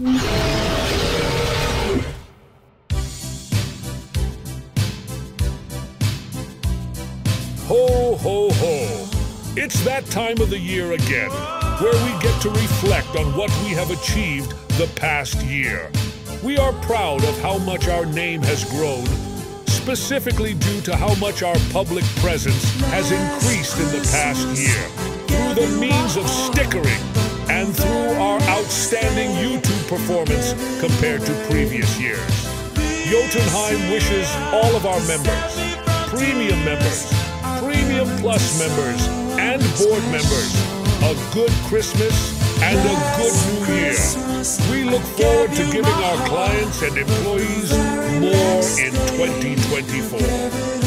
Ho, ho, ho. It's that time of the year again, where we get to reflect on what we have achieved the past year. We are proud of how much our name has grown, specifically due to how much our public presence has increased in the past year, through the means of stickering and through our outstanding YouTube performance compared to previous years. Jotunheim wishes all of our members, premium members, premium plus members, and board members a good Christmas and a good New Year. We look forward to giving our clients and employees more in 2024.